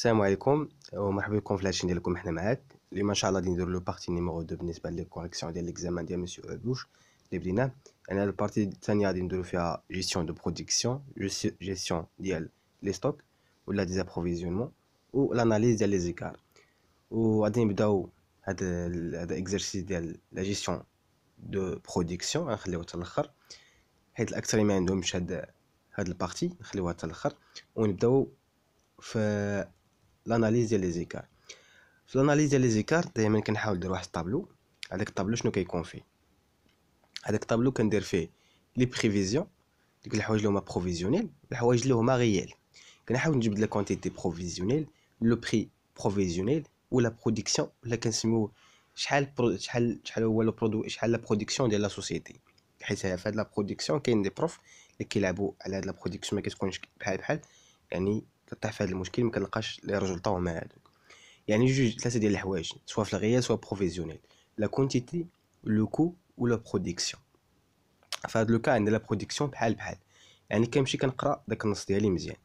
السلام عليكم ومرحبا بكم في la chaîne ديالكم حنا معاك. اليوم إن شاء الله غادي نديرو la partie numéro 2 بالنسبة ل correction ديال l'examen ديال مسيو ابوش اللي بديناه أنا ال partie الثانية غادي نديرو فيها gestion de production gestion ديال les stocks ولا des approvisionnements و l'analyse ديال les écarts وغادي نبداو هاد هاد ال exercice ديال la gestion de production غنخليوه حتى الآخر حيت الاكثرين ما عندهمش هاد هاد ال partie نخليوها حتى الآخر ونبداو في l'analyse ديال les écarts. في l'analyse ديال les écarts دائما كنحاول ندير واحد الطابلو. هذاك الطابلو شنو كيكون فيه؟ هذاك الطابلو كندير فيه les prévisions ديك الحوايج اللي هما prévisionnel الحوايج اللي هما réel كنحاول نجبد la quantité prévisionnelle le prix prévisionnel و la production ولا كنسميو شحال شحال شحال هو le produit شحال la production ديال la société حيت في هاد la production كاين des profs اللي كيلعبوا على هاد la production ما كتكونش بحال بحال. يعني كطيح في هذا المشكل ما كنلقاش les résultats هما هادوك. يعني جوج ثلاثة ديال الحوايج soit في ال réel soit prévisionnel la quantité le coût la production هذا le cas عندنا la production بحال بحال. يعني كنمشي كنقرا داك النص ديالي مزيان.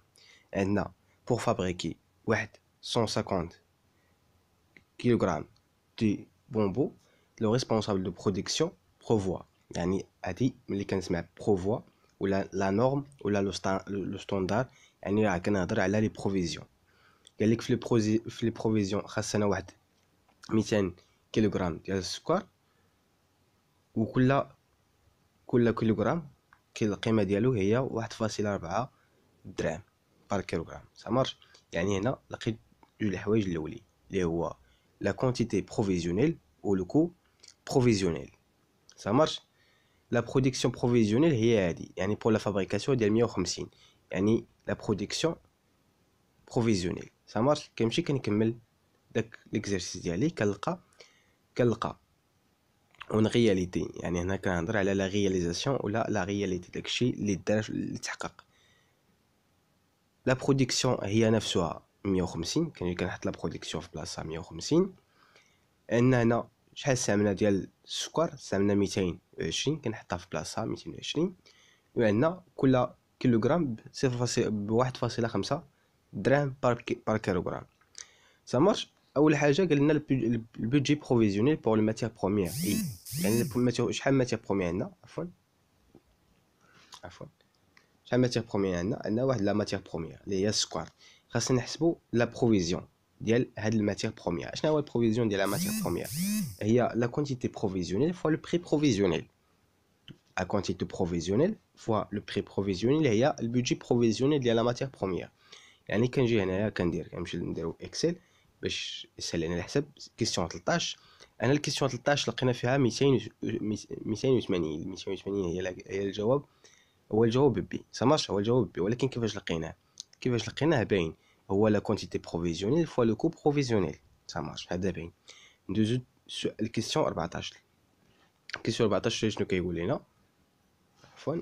عندنا pour fabriquer واحد 150 كيلوغرام de bonbons le responsable de production prévoit يعني هادي ملي كنسمع prévoit ولا la norme ولا le standard يعني راه كنهضر على les prévisions. قال لك في لي بروزي في les prévisions خاصنا واحد 200 كيلوغرام ديال السكر وكل كل كيلوغرام كي القيمة ديالو هي واحد فاصلة ربعة دراهم par kilogramme. ça marche يعني هنا لقيت جوج الحوايج الأولين اللي هو la quantité prévisionnelle و le coût prévisionnel ça marche la production prévisionnelle هي هادي يعني pour la fabrication ديال 150 يعني la production prévisionnelle ça marche كنمشي كنكمل داك l'exercice ديالي. كنلقى كنلقى en réalité يعني هنا كنهضر على la réalisation ولا la réalité داكشي اللي دار اللي تحقق la production هي نفسها 150 كنجي كنحط la production في بلاصة 150 أن هنا شحال استعملنا ديال السكر؟ استعملنا 220 كنحطها في بلاصة 220 وعندنا كل كيلوغرام بواحد فاصلة خمسة دراهم par kilogramme ça marche أول حاجة قال لنا ال budget prévisionnel pour ال matière première يعني شحال matière première عندنا؟ عفوا. عفوا. شحال matière première عندنا؟ عندنا واحد la matière première اللي هي السكر. خاصنا نحسبوا la prévision ديال هاد ال matière première. شنو هو ال prévision ديال la matière première هي la quantité provisionnelle fois le prix prévisionnel la quantité prévisionnelle fois le prix prévisionnel هي ال budget prévisionnel ديال la matière première يعني كنجي هنايا كندير كنمشي نديرو Excel باش يسهل علينا الحساب. question 13 أنا ال question 13 لقينا فيها 200 280 280 هي هي الجواب. هو الجواب B. ça marche هو الجواب B. ولكن كيفاش لقيناه؟ كيفاش لقيناه باين. هو la quantité prévisionnelle fois le coût prévisionnel ça marche هذا باين. ندوزو ال question 14 ال question 14 شنو كيقول لنا عفوا.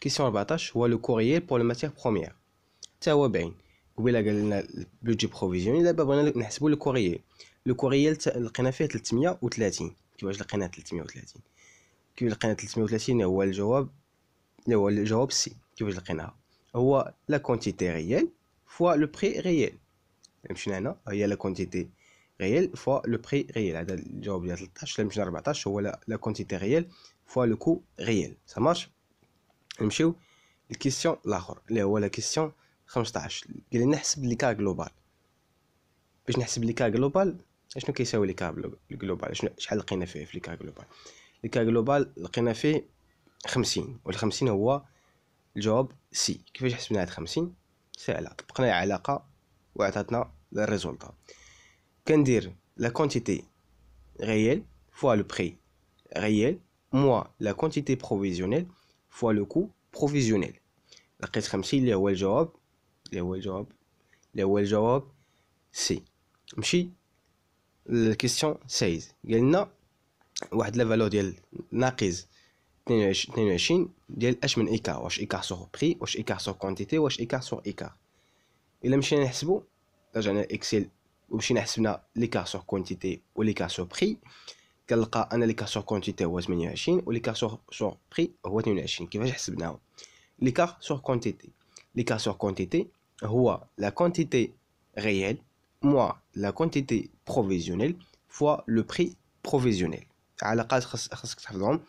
question 14 هو le coût réel pour ال matière première حتى هو باين قبيله قال لنا ال budget prévisionnel دابا بغينا نحسبو le coût réel le coût réel لقينا فيه 330 كيفاش لقينا 330 كيف لقينا 330 هو الجواب هو الجواب C كيفاش لقيناها هو la quantité réelle fois le prix réel مشينا هنا هي la quantité réelle fois le prix réel هذا الجواب ديال 13 مشينا 14 هو la quantité réelle fois le coût réel ça marche نمشيو. ال question الآخر اللي هو la question 15 قال لنا نحسب l'écart global. باش نحسب l'écart global شنو كيساوي l'écart global؟ شحال لقينا فيه في l'écart global؟ l'écart global لقينا فيه 50 وال 50 هو الجواب C كيفاش حسبنا هاد 50 سهله طبقنا علاقة وعطاتنا ال résultat كندير la quantité réelle fois le prix réel moins la quantité prévisionnelle fois le coût provisionnel. لقيت خمسين اللي هو الجواب اللي هو الجواب اللي هو الجواب سي نمشي للكيستيون سايز قالنا واحد la valeur ديال ناقص 22 ديال اش من écart واش écart sur prix واش écart sur quantité واش écart sur écart الا مشينا رجعنا Excel ومشينا حسبنا l'écart sur quantité و l'écart sur prix كنلقى أن l'écart sur quantité هو 28 و l'écart sur sur prix هو 22 كيفاش حسبناهم l'écart sur quantité. l'écart sur quantité هو la quantité réelle moins la quantité provisionnelle fois le prix provisionnel. علاقات خاصك تحفظهم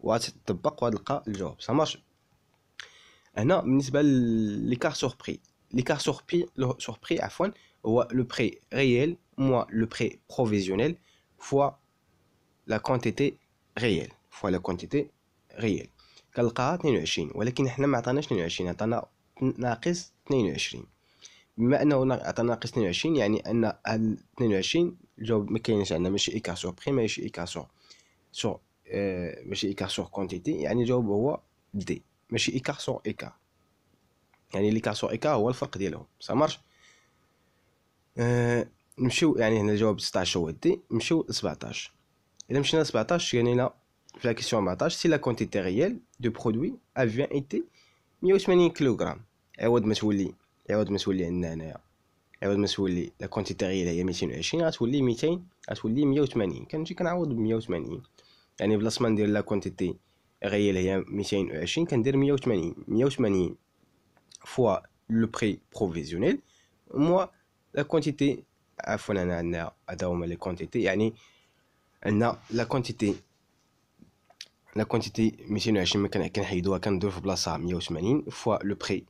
وتطبق وتلقى الجواب. ça marche هنا بالنسبة l'écart sur prix l'écart sur prix sur prix عفوا هو le prix réel moins le prix provisionnel fois la quantité réelle fois la quantité réelle كنلقاها 22 ولكن حنا ما عطاناش 22 عطانا ناقص 22 بما أنه عطانا ناقص 22 يعني أن هاد 22 الجواب ما كاينش عندنا ماشي écart sur prix ماشي écart sur sur ماشي écart sur quantité يعني الجواب هو D ماشي écart sur écart يعني l'écart sur écart هو الفرق ديالهم. ça marche آه نمشيو يعني هنا الجواب 16 هو D نمشيو ل 17 الا مشينا ل 17 يعني هنا في la question 14 si la quantité réelle de produit A avait été 180 كيلوغرام عوض ما تولي عوض ما تولي عندنا هنايا عوض ما تولي la quantité réelle هي 220 غتولي 200 غتولي 180 كنجي كنعوض ب 180 يعني بلاصه ما ندير la quantité réelle هي 220 كندير 180 180 fois le prix provisionnel moins la quantité عفوا انا عندنا هذا هما les quantités يعني عندنا la quantité la quantité 220 ما كنحيدوها كندير في بلاصة 180 fois le prix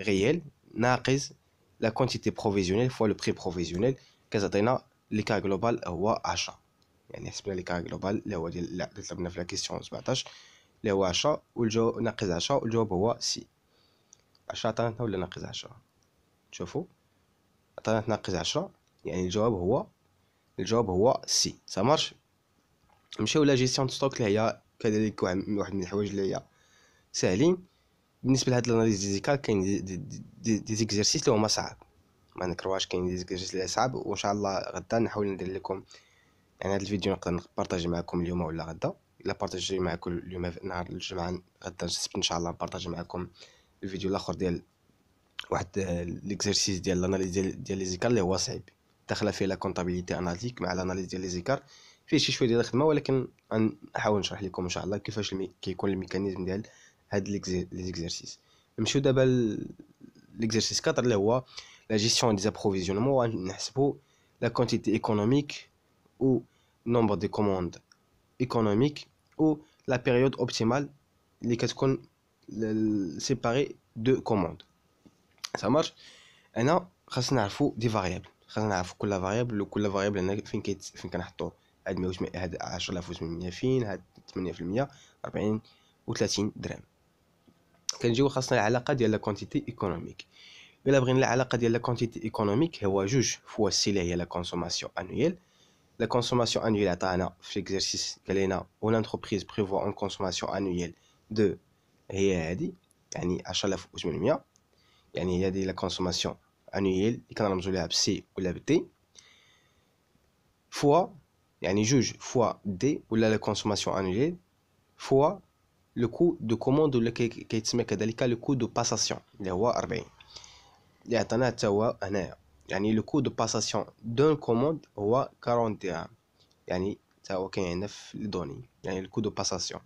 réel ناقص la quantité provisionnelle fois le prix provisionnel كتعطينا l'écart global هو 10 يعني حسبنا l'écart global اللي هو ديال اللي طلبنا في la question 17 اللي هو 10 والجواب ناقص 10 والجواب هو C 10 عطانا ولا ناقص 10 شوفوا. عطانا ناقص 10 يعني الجواب هو الجواب هو C ça marche نمشيو la gestion stock اللي هي كذلك واحد من الحوايج اللي هي ساهلين. بالنسبة لهاد ال analyse des écarts كاين des, des, des, exercices اللي هما صعاب. ما نكرواش كاين des exercices اللي صعاب. وان شاء الله غدا نحاول ندير لكم يعني هاد الفيديو نقدر نبارطاجي معكم اليوم ولا غدا. الا بارطاجي معكم اليوم نهار الجمعة غدا السبت ان شاء الله نبارطاجي معكم الفيديو الآخر ديال واحد l'exercice ديال ال analyse ديال les écarts اللي هو صعيب. داخلة فيه la comptabilité analytique مع ال analyse ديال les écarts فيه شي شوية ديال الخدمة ولكن غنحاول نشرح لكم إن شاء الله كيفاش كيكون ال mécanisme ديال هاد les exercices نمشيو دابا l'exercice 4 اللي هو la gestion des approvisionnements نحسبو la quantité économique أو nombre des commandes économique أو la période optimale اللي كتكون séparer deux commandes ça marche انا خاصنا نعرفو des variables خاصنا نعرفو كل variable وكل variable هنا فين كيت فين كنحطوه هاد 100 هاد 10800 فين هاد 8% 40 و 30 درهم. كنجيو خاصنا العلاقة ديال la quantité économique إلا بغينا العلاقة ديال la quantité économique هو جوج fois C اللي هي la consommation annuelle la consommation annuelle عطانا في l'exercice قال لنا une entreprise prévoit une consommation annuelle de هي هادي يعني 10800 يعني هادي la consommation annuelle اللي كنرمزو ليها ب C ولا ب D fois يعني جوج fois D ولا la consommation annuelle fois le coût de commande ولا كيتسمى كذلك le coût de passation اللي هو 40 اللي عطانا حتى هو هنايا يعني le coût de passation d'une commande هو 40 درهم يعني حتى هو كاين هنا في les données يعني le coût de passation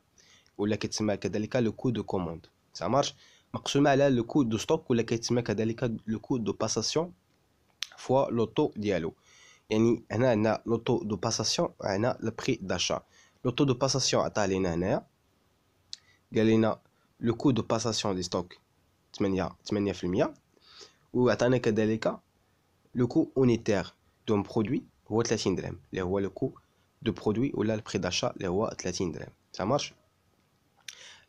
ولا كيتسمى كذلك le coût de commande ça marche مقسومة على le coût de stock ولا كيتسمى كذلك le coût de possession fois le taux ديالو يعني هنا عندنا le taux de possession وهنا le prix d'achat le taux de possession عطاه لينا هنايا. قال لنا le coût de possession des stocks 8 8% وعطانا كذلك le coût unitaire d'un produit هو 30 درهم اللي هو le coût de produit ولا ال prix d'achat اللي هو 30 درهم. ça marche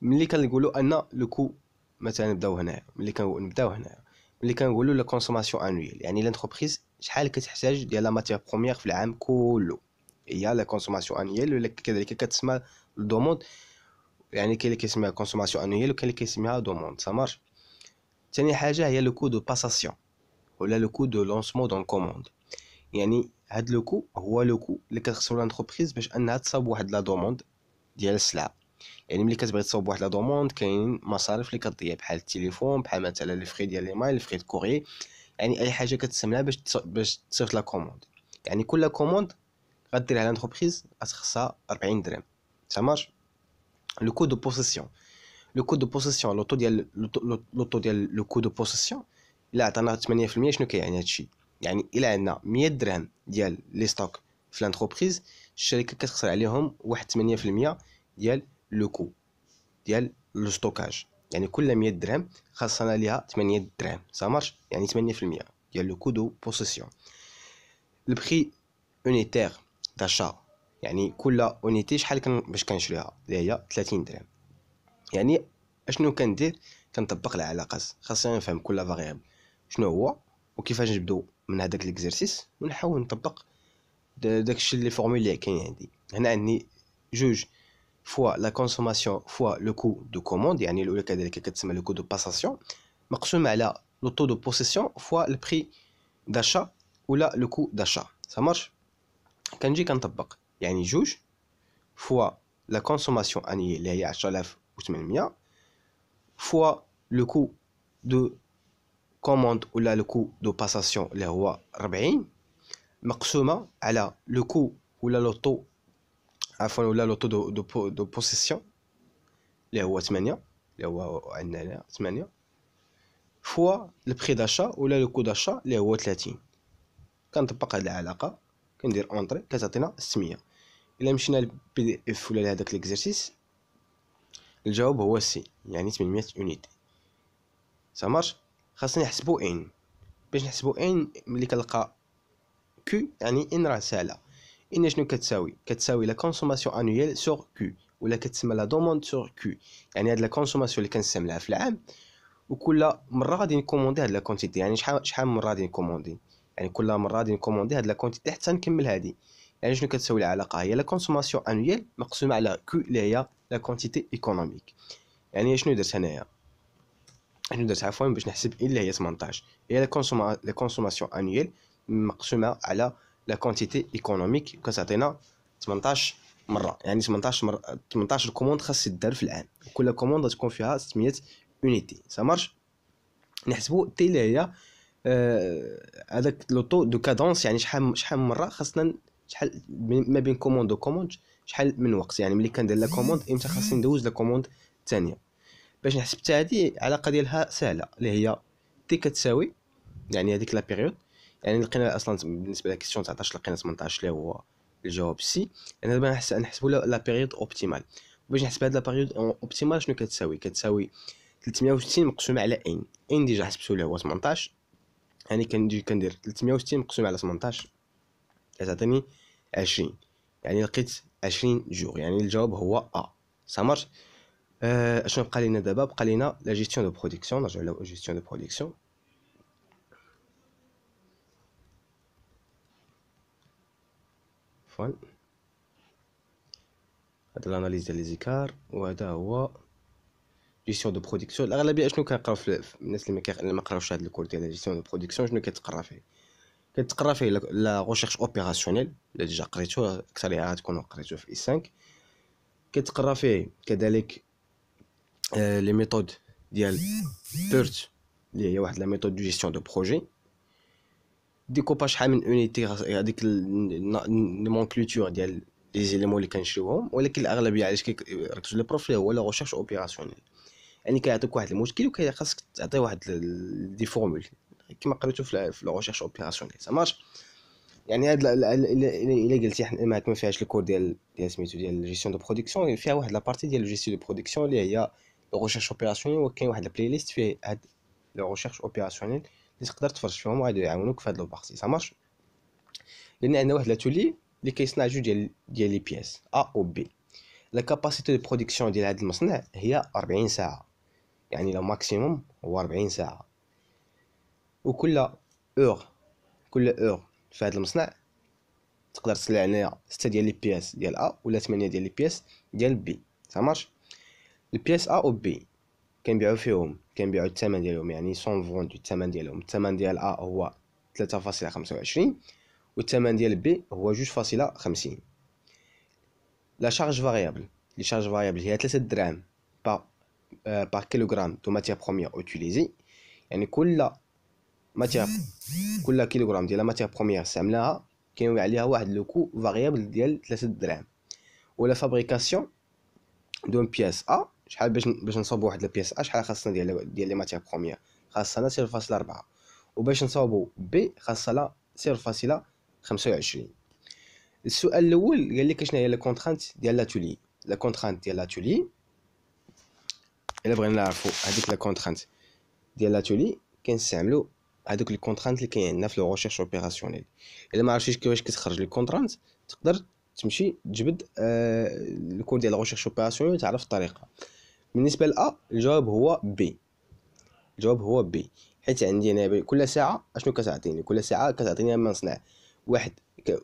ملي كنقولوا أن le coût مثلا نبداو هنايا ملي كنبداو هنايا. ملي كنقولوا la consommation annuelle يعني l'entreprise شحال كتحتاج ديال la matière première في العام كله. هي la consommation annuelle ولا كذلك كتسمى ال demande. يعني كاين اللي كيسميها consommation annuelle وكاين اللي كيسميها demande. ça marche ثاني حاجة هي le coût de passation ولا le coût de lancement d'une commande يعني هاد le coût هو le coût اللي كتخسرو l'entreprise باش أنها تصاوب واحد la demande ديال السلعة. يعني ملي كتبغي تصاوب واحد la demande كاين مصاريف اللي كتضيع بحال التليفون بحال مثلا les frais ديال les mails les frais de courrier. يعني أي حاجة كتستعملها باش باش تصيفط la commande. يعني كل commande غديرها l'entreprise غتخصها 40 درهم. ça marche le coût de possession le coût de possession le taux ديال le taux ديال le coût de possession الا عطانا 8% شنو كيعني هادشي يعني إلا عندنا 100 درهم ديال les stocks في l'entreprise الشركة كتخسر عليهم واحد 8% ديال le coût ديال le stockage يعني كل 100 درهم خاصنا ليها 8 درهم. ça marche يعني 8% ديال le coût de possession ال prix unitaire d'achat يعني كل unité شحال كن باش كنشريها؟ اللي هي 30 درهم. يعني أشنو كندير؟ كنطبق العلاقات. خاصني نفهم كل variable شنو هو وكيفاش نبدو من هذاك l'exercice ونحاول نطبق داكشي اللي formulé كاين عندي. هنا عندي جوج fois la consommation fois le coût de commande يعني الاولى كذلك كتسمى le coût de passation مقسوم على le taux de possession fois ال prix d'achat ولا le coût d'achat ça marche كنجي كنطبق يعني جوج fois la consommation annuelle اللي هي 10800 fois le coût de commande ولا le coût de passation اللي هو 40 مقسومه على le coût ولا le taux عفوا ولا le taux de de, de possession اللي هو 8 اللي هو عندنا هنا 8 fois ال prix d'achat ولا le coût d'achat اللي هو 30 كنطبق هاد العلاقة. كندير entrée كتعطينا 600 إلا مشينا لل PDF ولا لهداك l'exercice الجواب هو C يعني 800 unités ça marche خاصني نحسبو N باش نحسبو N ملي كنلقى Q يعني N راه ساهله N شنو كتساوي؟ كتساوي la consommation annuelle sur Q ولا كتسمى la demande sur Q يعني هاد la consommation اللي كنستعملها في العام وكل مرة غادي ن commander هاد la quantité يعني شحال شحال من مرة غادي ن commander؟ يعني كل مرة غادي نكوموندي هاد la quantité حتى نكمل هادي. يعني شنو كتساوي العلاقة؟ هي la consommation annuelle مقسومة على Q اللي هي la quantité économique يعني شنو درت هنايا؟ شنو درت عفوا باش نحسب اللي هي 18 هي la consommation annuelle مقسومة على la quantité économique كتعطينا 18 مره يعني 18 مره 18 commandes خاص يدار في العام. كل commande تكون فيها 600 unités ça marche نحسبوا T اللي هي هذاك le taux de cadence يعني شحال شحال مرة خاصنا شحال ما بين commande و commande شحال من وقت. يعني ملي كندير la commande إمتى خاصني ندوز la commande الثانية. باش نحسب حتى هادي العلاقة ديالها سهلة اللي هي T كتساوي يعني هذيك la période يعني لقينا أصلا بالنسبة ل question 19 لقينا 18 اللي هو الجواب C. يعني دابا نحسبوا la période optimale باش نحسب هاد la période optimale شنو كتساوي؟ كتساوي 360 مقسومه على N N déjà حسبتو اللي هو 18 يعني كنجي كندير 360 مقسوم على 18 كتعطيني 20 يعني لقيت 20 jours. يعني الجواب هو A. ça marche أه شنو بقى لينا دابا؟ بقى لينا la gestion de production نرجعو la gestion de production عفوا. هذا ال analyse ديال les écarts وهذا هو gestion de production الأغلبية شنو كنقراو في الناس اللي ما قراوش هذا ال cours ديال gestion de production شنو كتقرا فيه؟ كتقرا فيه la recherche opérationnelle اللي déjà قريتو اكثرها غتكونوا قريتو في S5 كتقرا فيه كذلك les méthodes ديال PERT اللي هي واحد la méthode de gestion de projet. découpage شحال من unité هذيك ال nomenclature ديال les éléments اللي كنشريوهم ولكن الاغلبيه علاش كيركزوا les profs هو la recherche opérationnelle يعني كيعطيك واحد المشكل وكيخاصك تعطي واحد des formules كما قريتو في la recherche opérationnelle ça marche يعني هاد الا قلتي ما ما فيهاش ال cours ديال ديال سميتو ديال gestion de production فيها واحد la partie ديال gestion de production اللي هي le recherche opérationnelle وكاين واحد ال playlist فيه هاد le recherche opérationnelle اللي تقدر تفرج فيهم وغادي يعاونوك في هاد le partie ça marche لأن عندنا واحد l'atelier اللي كيصنع جوج ديال ديال les pièces A و B la capacité de production ديال هاد المصنع هي 40 ساعة. يعني le maximum هو 40 ساعة. وكل heure كل heure في هذا المصنع تقدر تصنع لنا 6 ديال les pièces ديال A ولا 8 ديال les pièces ديال B ça marche ال pièces A و B كنبيعو فيهم كنبيعو الثمن ديالهم يعني sont vendues الثمن ديالهم. الثمن ديال A هو 3.25 والثمن ديال B هو 2.50 la charge variable les charges variables هي 3 دراهم pa par kilogramme de matière première utilisée يعني كل matière كل كيلوغرام ديال matière première استعملناها كينوض عليها واحد le coût variable ديال 3 دراهم. و la fabrication d'une pièce A شحال باش باش نصوبو واحد ال pièce A شحال خاصنا ديال ديال les matières premières؟ خاصنا 0.4 وباش نصوبو B خاصنا 0.25 السؤال الأول قال لك شنو هي la contrainte ديال l'atelier la contrainte ديال l'atelier إلا بغينا نعرفو هذيك la contrainte ديال l'atelier كنستعملو هذوك les contraintes اللي كاين عندنا في le recherche opérationnelle إلا ما عرفتيش كيفاش كتخرج les contraintes تقدر تمشي تجبد آه ال cours ديال recherche opérationnelle وتعرف الطريقة. بالنسبة ل الجواب هو B. الجواب هو B. حيت عندي أنا كل ساعة أشنو كتعطيني؟ كل ساعة كتعطيني اما نصنع واحد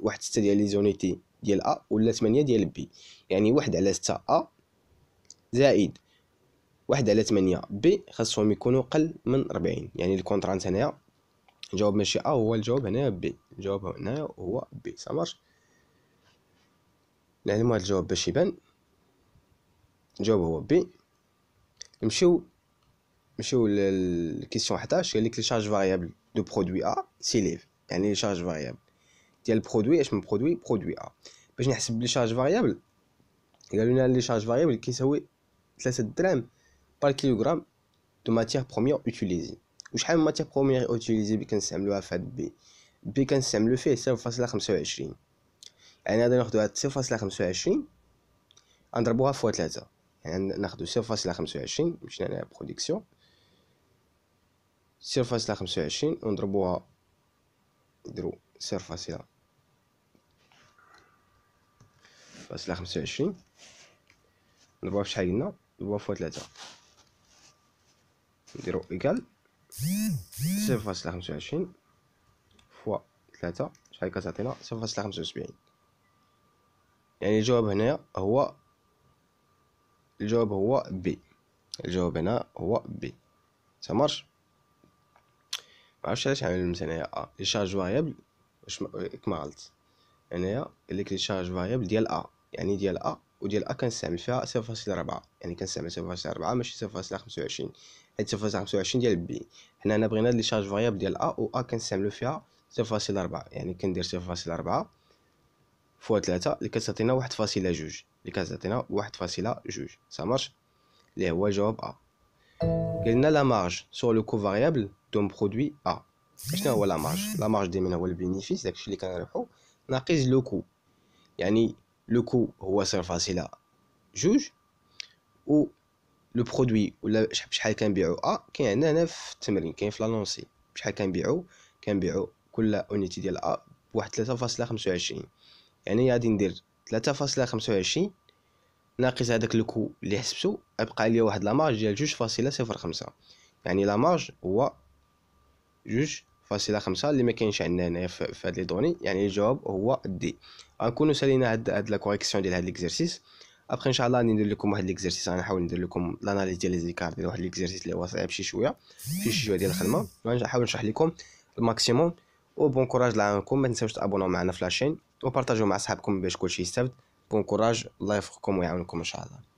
واحد ستة ديال les unités ديال A ولا ثمانية ديال B. يعني واحد على ستة A زائد واحد على ثمانية B خاصهم يكونوا قل من ربعين. يعني ال contrainte هنايا الجواب ماشي A هو الجواب هنايا B. الجواب هنايا هو B. ça marche نعلمو هاد الجواب باش يبان. الجواب هو B. نمشيو نمشيو لل question 11 قال لك les charges variables du produit A s'élèvent يعني les charges variables. ديال produit اش من produit؟ produit A. باش نحسب les charges variables قالوا لنا les charges variables كيساوي 3 دراهم par kilogramme de matière première utilisée. وشحال من matière première utilisée B كنستعملوها في هاد B؟ B كنستعملو فيه 0.25 يعني غادي ناخدو هاد 0.25 نضربوها fois 3 يعني ناخدو 0.25 مشينا على production 0.25 ونضربوها نديرو 0. فاصلة خمسة وعشرين. نضربوها في شحال قلنا؟ نضربوها fois ثلاثة نديرو égal. صفر فاصلة خمسة وعشرين fois ثلاثة شحال كتعطينا؟ صفر فاصلة خمسة وسبعين. يعني الجواب هنايا هو الجواب هو B الجواب هنا هو B ça marche معرفتش علاش عامل مثلا A les charges variables واش كما غلط هنايا قالك les charges variables ديال A يعني ديال A وديال A كنستعمل فيها صفر فاصلة ربعة يعني كنستعمل صفر فاصلة ربعة ماشي صفر فاصلة خمسة وعشرين. حيت صفر فاصلة خمسة وعشرين ديال B حنا هنا بغينا les charges variables ديال A و A كنستعملو فيها صفر فاصلة ربعة يعني كندير صفر فاصلة ربعة fois تلاتة اللي كتعطينا واحد فاصلة جوج. اللي كتعطينا واحد فاصلة جوج. ça marche اللي هو الجواب A قلنا la marge sur le coût variable d'un produit A شنو هو la marge la marge ديما هو ال bénéfice داكشي اللي كنربحو. ناقص le coût يعني le coût هو صفر فاصلة جوج. و le produit ولا بشحال كنبيعو A كاين عندنا هنا في التمرين كاين في l'énoncé بشحال كنبيعو؟ كنبيعو كل unité ديال A بواحد ثلاثة فاصلة خمسة وعشرين. يعني غادي ندير ثلاثة فاصلة خمسة وعشرين. ناقص هذاك ال coût اللي حسبتو غيبقى ليا واحد la marge ديال جوج فاصلة صفر خمسة. يعني la marge هو جوج فاصلة خمسة اللي ما كاينش عندنا هنايا في هاد les données. يعني الجواب هو D غنكونو سالينا هاد هاد la correction ديال هاد l'exercice après ان شاء الله ندير لكم واحد l'exercice غنحاول ندير لكم l'analyse ديال les écarts ديال واحد l'exercice اللي هو صعيب شي شوية شي شوية ديال الخدمة. غنحاول نشرح لكم ال maximum و bon courage لعامكم ما تنساوش تابوناو معنا في la chaîne وبارطاجيو مع صحابكم باش كلشي يستافد. bon courage الله يوفقكم ويعاونكم إن شاء الله.